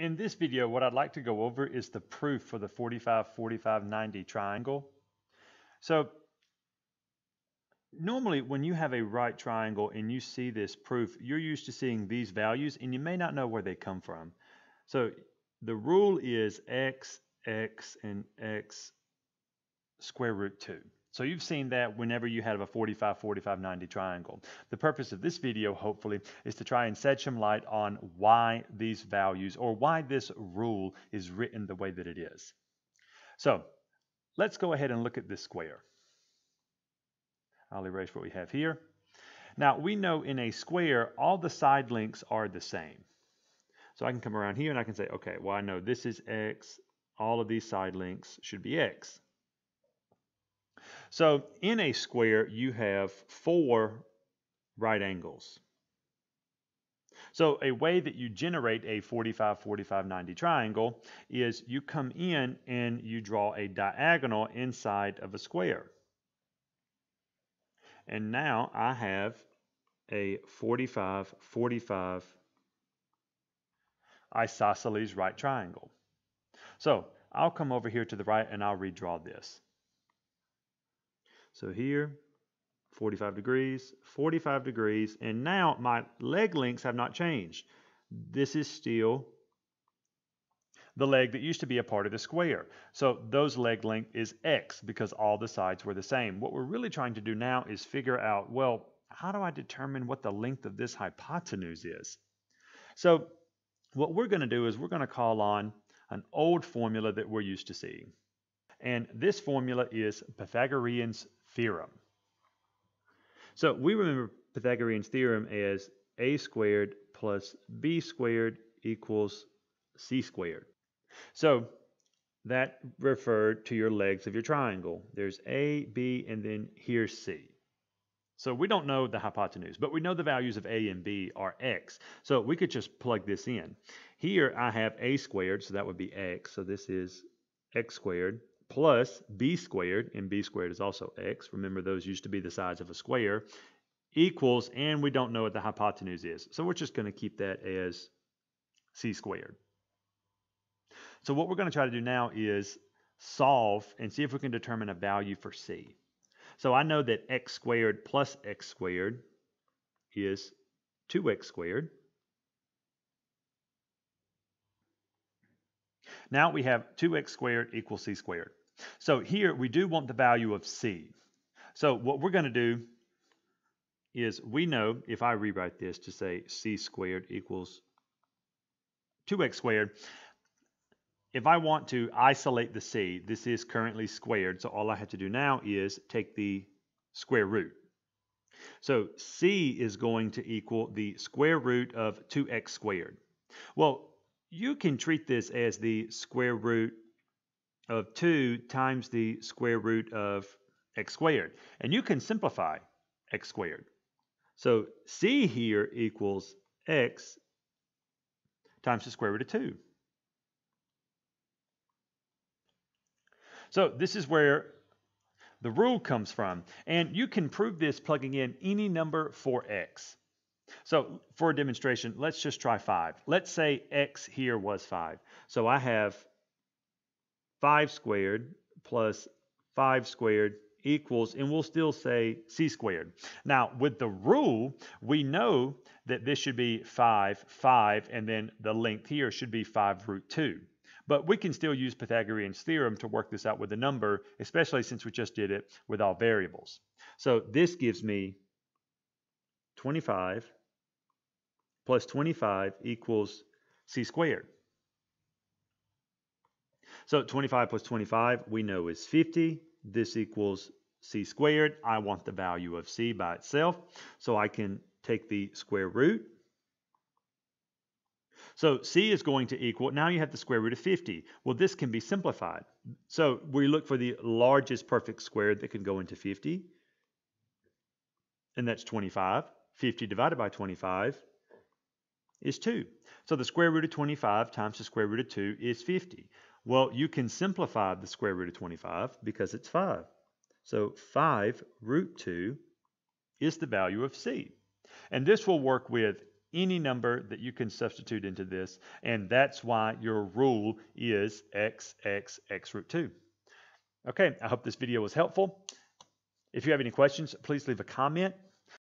in this video, what I'd like to go over is the proof for the 45, 45, 90 triangle. So normally when you have a right triangle and you see this proof, you're used to seeing these values and you may not know where they come from. So the rule is x, x, and x square root 2. So you've seen that whenever you have a 45, 45, 90 triangle. The purpose of this video, hopefully, is to try and shed some light on why these values or why this rule is written the way that it is. So let's go ahead and look at this square. I'll erase what we have here. Now we know in a square, all the side lengths are the same. So I can come around here and I can say, okay, well I know this is x, all of these side lengths should be x. So in a square, you have four right angles. So a way that you generate a 45, 45, 90 triangle is you come in and you draw a diagonal inside of a square. And now I have a 45, 45 isosceles right triangle. So I'll come over here to the right and I'll redraw this. So here, 45 degrees, 45 degrees, and now my leg lengths have not changed. This is still the leg that used to be a part of the square. So those leg length is x because all the sides were the same. What we're really trying to do now is figure out, well, how do I determine what the length of this hypotenuse is? So what we're going to do is we're going to call on an old formula that we're used to seeing. And this formula is Pythagorean's theorem. So we remember Pythagorean's theorem as a squared plus b squared equals c squared. So that referred to your legs of your triangle. There's a, b, and then here's c. So we don't know the hypotenuse, but we know the values of a and b are x. So we could just plug this in. Here I have a squared, so that would be x. So this is x squared plus b squared, and b squared is also x. Remember, those used to be the sides of a square, equals, and we don't know what the hypotenuse is. So we're just going to keep that as c squared. So what we're going to try to do now is solve and see if we can determine a value for c. So I know that x squared plus x squared is 2x squared. Now we have 2x squared equals c squared. So here we do want the value of c. So what we're going to do is we know if I rewrite this to say c squared equals 2x squared, if I want to isolate the c, this is currently squared, so all I have to do now is take the square root. So c is going to equal the square root of 2x squared. Well, you can treat this as the square root of 2 times the square root of x squared. And you can simplify x squared. So c here equals x times the square root of 2. So this is where the rule comes from. And you can prove this plugging in any number for x. So for a demonstration, let's just try 5. Let's say x here was 5. So I have 5 squared plus 5 squared equals, and we'll still say c squared. Now, with the rule, we know that this should be 5, 5, and then the length here should be 5 root 2. But we can still use Pythagorean's theorem to work this out with a number, especially since we just did it with all variables. So this gives me 25 plus 25 equals c squared. So 25 plus 25 we know is 50. This equals c squared. I want the value of c by itself. So I can take the square root. So c is going to equal, now you have the square root of 50. Well, this can be simplified. So we look for the largest perfect square that can go into 50. And that's 25. 50 divided by 25 is 2. So the square root of 25 times the square root of 2 is 50. Well, you can simplify the square root of 25 because it's 5. So 5 root 2 is the value of c. And this will work with any number that you can substitute into this, and that's why your rule is x, x, x root 2. Okay, I hope this video was helpful. If you have any questions, please leave a comment.